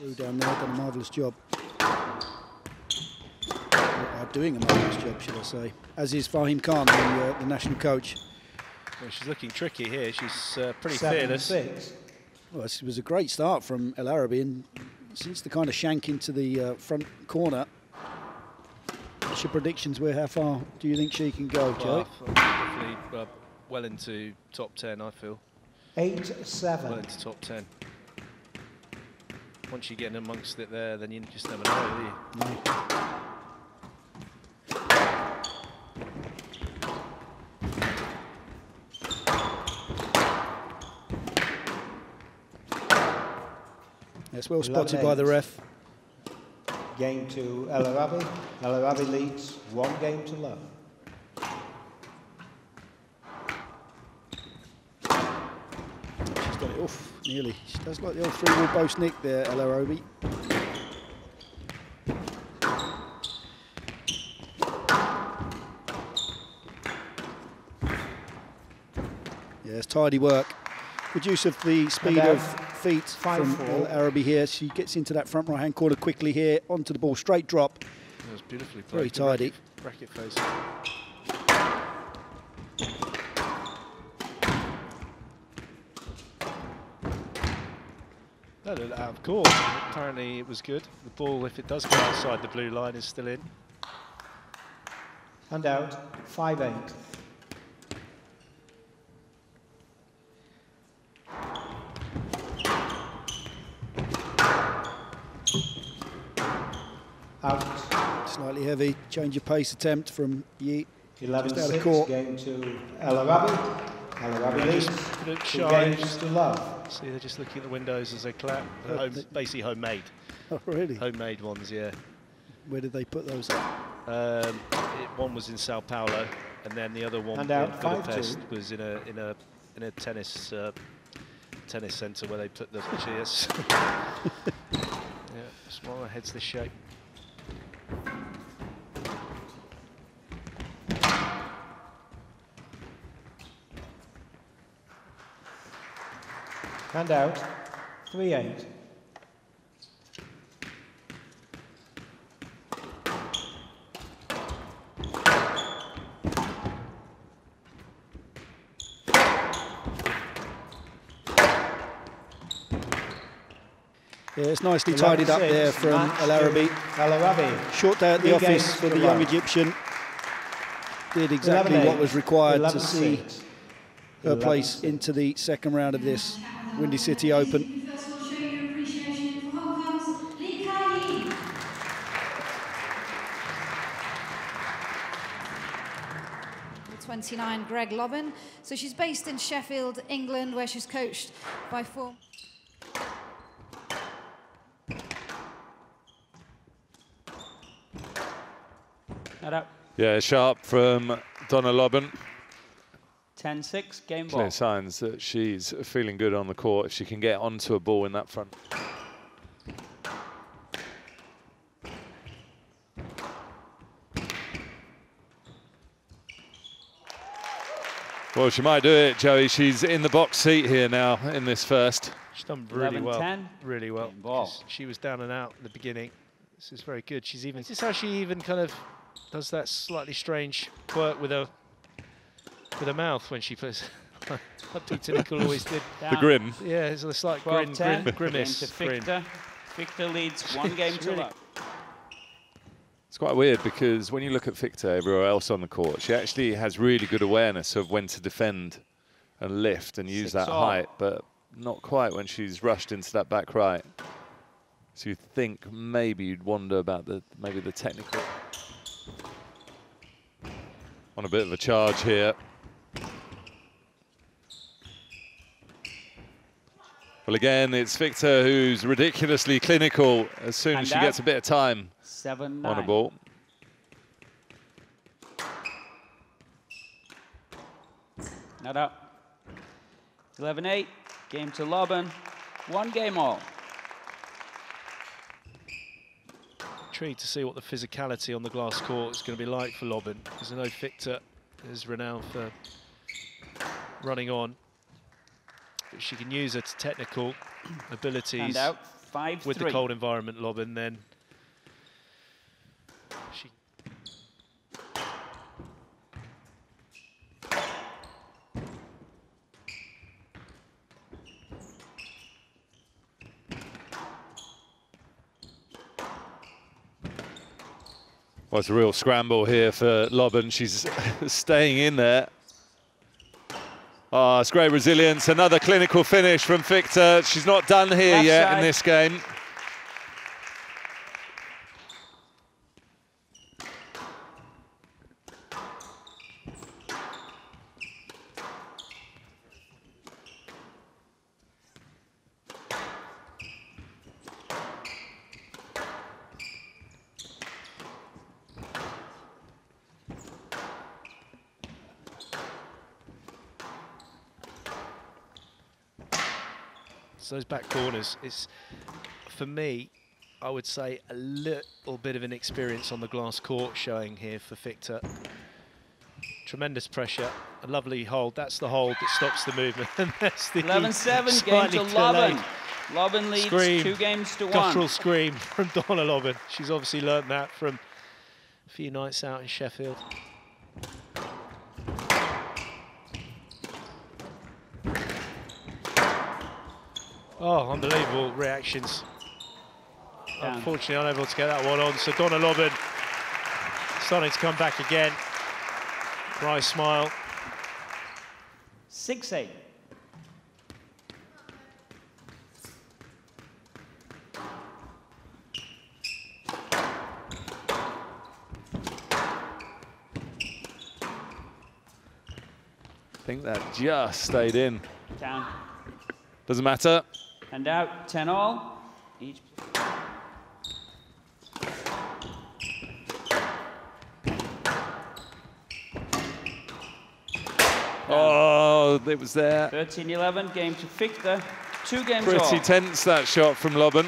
Through down there, done a marvellous job. Or doing a marvellous job, should I say. As is Fahim Khan, the, uh, the national coach. Well, she's looking tricky here. She's uh, pretty Seven, fearless. six. Well, this was a great start from Elaraby, and since the kind of shank into the uh, front corner, what's your predictions? Where, how far do you think she can go, Joe? Well, definitely uh, well into top 10, I feel. Eight, Well seven. into top 10. Once you get in amongst it there, then you just never know, do you? No. That's well spotted by the ref. Game to Elaraby. El Arabi leads one game to love. She's got it nearly. She does like the old three-wall boast nick there, Elaraby. Yeah, it's tidy work. Good use of the speed of um, feet five, from four. Elaraby here. She gets into that front right-hand corner quickly here, onto the ball, straight drop. That was beautifully played. Very tidy. Racket, racket face. Of course. Apparently it was good. The ball, if it does go outside the blue line, is still in. And out, five, eight. Out, Slightly heavy, change of pace attempt from Yi. 11, Just out of court. Game to Elaraby. Elaraby leads Look shy. to love. See, they're just looking at the windows as they clap. Home, basically homemade. Oh, really? Homemade ones, yeah. Where did they put those up? Um, it, one was in Sao Paulo, and then the other one in Budapest was in a in a in a tennis uh, tennis centre where they put the cheers. yeah, smaller heads this shape. And out, three, eight. Yeah, it's nicely tidied up there from Elaraby. Short day at the Three office for the young. Egyptian. Did exactly what was required to see 11-6. her place 11-6. into the second round of this Windy City Open. First of all, show your appreciation for Hong Kong's Lee Ka Yi. The 29, Greg Lobban. So she's based in Sheffield, England, where she's coached by four. Yeah, sharp from Donna Lobban. 10-6, game ball. Clear signs that she's feeling good on the court if she can get onto a ball in that front. Well, she might do it, Joey. She's in the box seat here now in this first. She's done really well. 11-10. Really well. Game She was down and out in the beginning. This is very good. She's even. This is how she even kind of does that slightly strange quirk with her with her mouth when she puts. like Peter Nicol always did. The Down. grim. Yeah, it's a slight grin, 12-10. grim, grimace. Game to grin. Fiechter. Fiechter leads one game It's to really- love. It's quite weird because when you look at Fiechter everywhere else on the court, she actually has really good awareness of when to defend and lift and use Six that all. height, but not quite when she's rushed into that back right. So you think maybe you'd wonder about the maybe the technical. On a bit of a charge here. Well, again, it's Fiechter who's ridiculously clinical as soon And as she gets a bit of time 7-9. on a ball. Not up. 11-8, game to Lobban. One game all. Intrigued to see what the physicality on the glass court is going to be like for Lobban, because I know Fiechter is renowned for running on. But she can use her technical abilities out, Five with three. the cold environment lobbing, then she Well, it's a real scramble here for Lobban. She's staying in there. Ah, it's great resilience. Another clinical finish from Fiechter. She's not done here Left yet in this game. It's those back corners. It's for me, I would say a little bit of an experience on the glass court showing here for Fiechter. Tremendous pressure, a lovely hold. That's the hold that stops the movement. and that's the 11-7, game to delayed Lobban. Lobban leads Scream. two games to one. Guttural scream from Donna Lobban. She's obviously learnt that from a few nights out in Sheffield. Oh, unbelievable reactions. Down. Unfortunately, unable to get that one on. So Donna Lobban starting to come back again. Dry smile. Six eight. I think that just stayed in. Down Doesn't matter. And out. Ten all. Each. Oh, it was there. 13-11. Game to Fiechter. Two games Pretty all. tense, that shot from Lobban.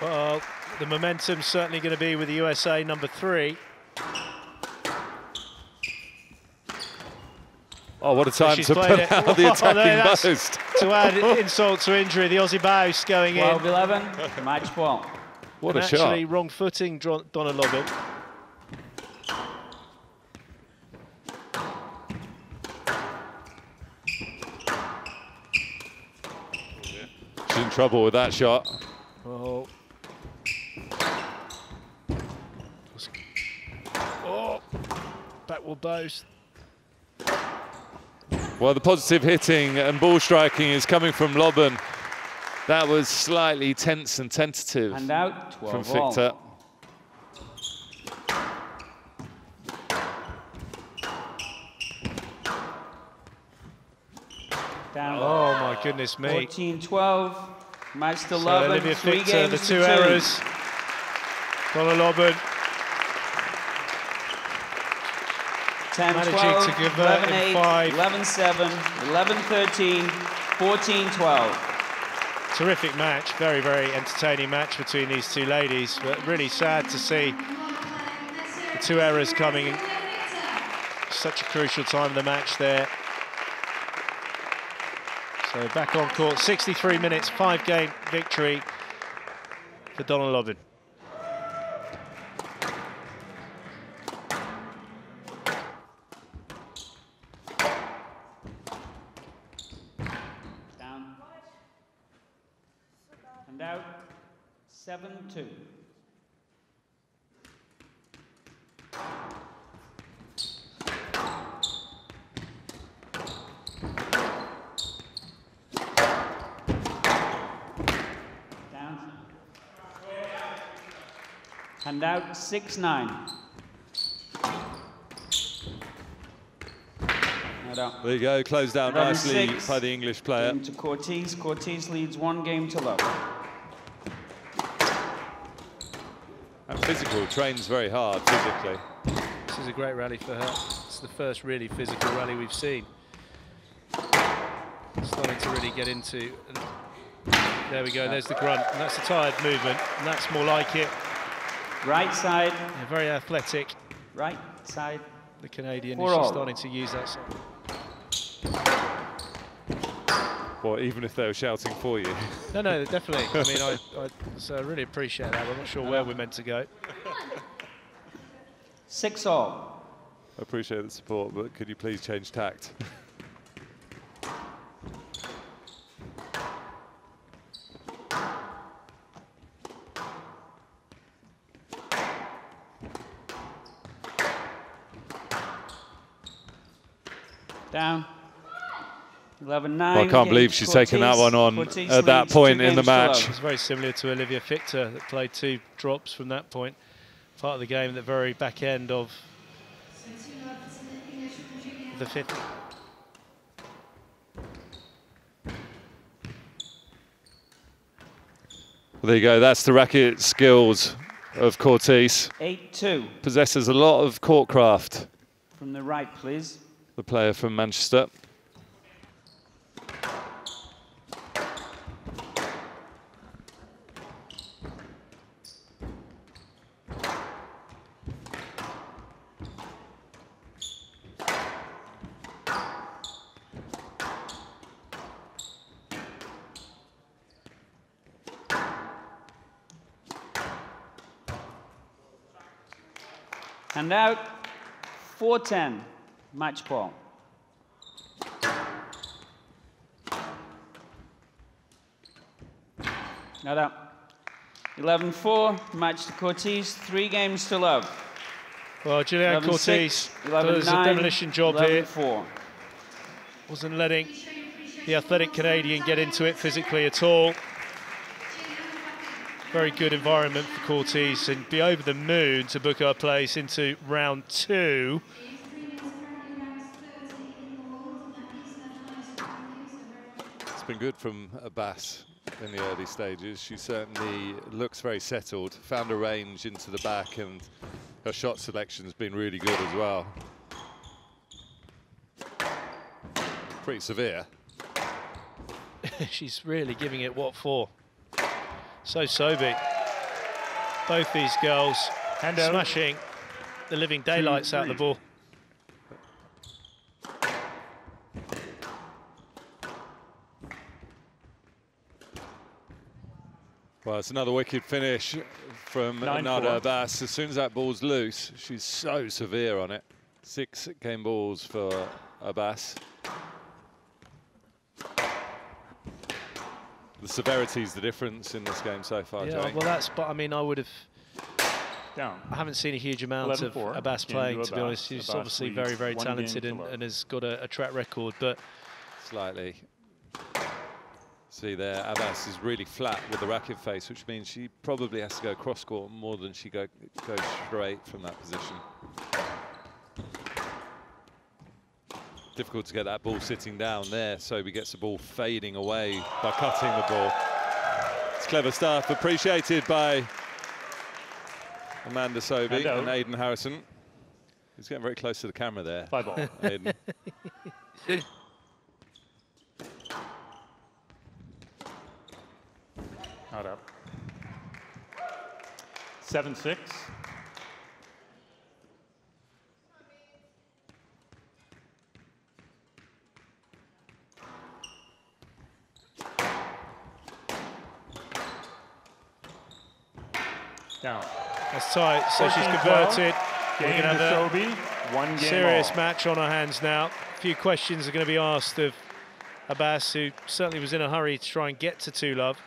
Well, the momentum's certainly going to be with the USA number three. Oh, what a time she's to put it. out the Oh, attacking there, post. To add insult to injury, the Aussie Baus going in. 12-11. Match ball. What and a shot. actually wrong footing Dro- Donna Lobban. She's in trouble with that shot. Oh. Oh. Backward Baus. Well, the positive hitting and ball striking is coming from Lobban. That was slightly tense and tentative And out. 12 from all. Fiechter. Down. Oh my goodness me. 14-12. Match to So Lobban. Olivia Three Fiechter, games the two two. errors. Donna Lobban 10 Managing 12, to convert 11 in 8, five. 11 7, 11 13, 14 12. terrific match, very, very entertaining match between these two ladies, but really sad to see the two errors coming such a crucial time in the match there. So back on court, 63 minutes, five game victory for Donna Lobban. Down. And out. 7 2. Down. And out. 6 9. There you go, closed down 11 nicely six. by the English player. Game to Courtice. Courtice leads one game to love. And physical, trains very hard physically. This is a great rally for her. It's the first really physical rally we've seen. Starting to really get into. And there we go, there's the grunt. And that's the tired movement, and that's more like it. Right side, Yeah, very athletic, right side. the Canadian, For and she's all. starting to use that. side. Or even if they were shouting for you. No, no, definitely. I mean, I, I, so really appreciate that. I'm not sure where we're meant to go. Six all. I appreciate the support, but could you please change tact? Down. 11 9. Well, I can't believe she's taken that one on at that point in the match. It's very similar to Olivia Fiechter that played two drops from that point. Part of the game at the very back end of the fifth. Well, there you go. That's the racket skills of Courtice. 8 2. Possesses a lot of court craft, From the right, please. The player from Manchester. Hand out. 4 10. Match ball. Not out. 11 4. Match to Courtice. Three games to love. Well, Julianne 11 Courtice does a demolition job 11 here. 4. Wasn't letting the athletic Canadian get into it physically at all. Very good environment for Courtice and be over the moon to book our place into round two. Been good from Abbas in the early stages. She certainly looks very settled, found a range into the back, and her shot selection's been really good as well. Pretty severe. She's really giving it what for. So Sobhy. Both these girls Hand out. smashing the living daylights out of the ball. Well, it's another wicked finish from Nine Nada four. Abbas. As soon as that ball's loose, she's so severe on it. Six game balls for Abbas. The severity is the difference in this game so far, Yeah, Joey. well that's, but I mean, I would have, Down. I haven't seen a huge amount of 11-4, Abbas playing, to to be honest. Abbas. She's Abbas obviously very, very talented and, and has got a, a track record, but Slightly. See there, Abbas is really flat with the racket face, which means she probably has to go cross court more than she go go straight from that position. Difficult to get that ball sitting down there. Sobhy gets the ball fading away by cutting the ball. It's clever stuff, appreciated by Amanda Hand and Aidan Harrison. He's getting very close to the camera there. Five ball. Aidan. Not up. Seven six. Down. that's tight. So she's 14-12. converted. We're gonna have. One serious all. match on our hands now. A few questions are going to be asked of Abbas, who certainly was in a hurry to try and get to two love.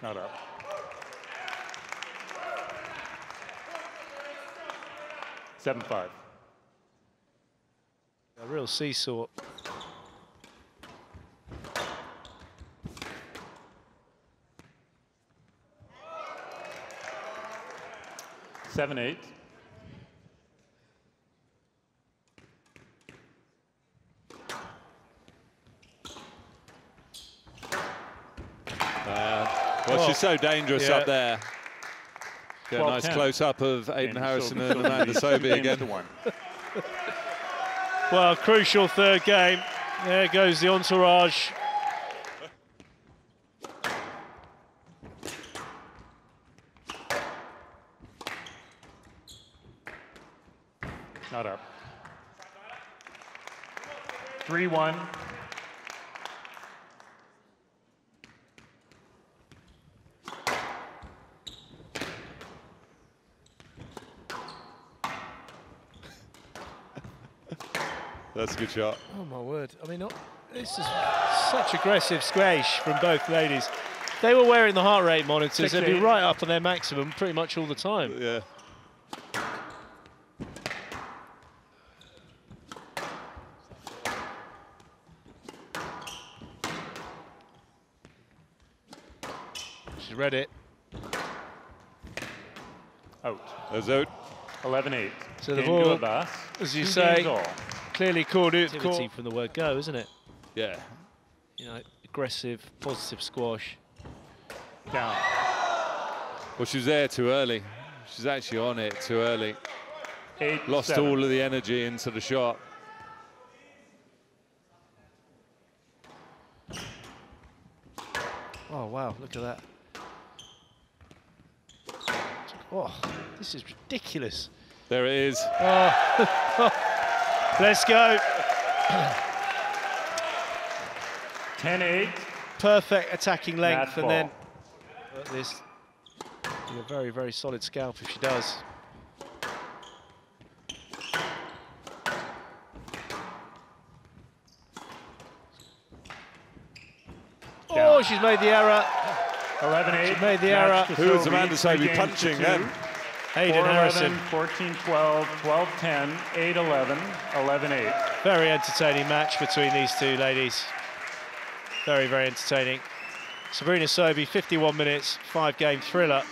Not up. Seven five. A real seesaw. Seven eight. Uh, well, Oh. she's so oh, dangerous Yeah. up there. Get a nice 10. close up of Aiden Harrison and Amanda two again. one. Well, crucial third game. There goes the entourage. Not up. 3 That's a good shot. Oh my word! I mean, oh, this is such aggressive squash from both ladies. They were wearing the heart rate monitors. They'd be right up on their maximum pretty much all the time. Yeah. She's read it. Out. There's out. 11 8. So the Game ball, to as you Two say, games all. Clearly called it. Activity from the word go, isn't it? Yeah. you know, aggressive, positive squash. Down. Well, she was there too early. She's actually on it too early. 8 Lost seven. all of the energy into the shot. Oh wow! Look at that. Oh, this is ridiculous. There it is. Oh, let's go. 10 8. Perfect attacking length, Match and then ball. this be a very, very solid scalp if she does. Oh, she's made the error. 11 8. She made the error. Who was Amanda Sobhy punching then? Hayden 4 Harrison. 11, 14 12, 12 10, 8 11, 11 8. Very entertaining match between these two ladies. Very, very entertaining. Sabrina Sobhy, 51 minutes, five game thriller.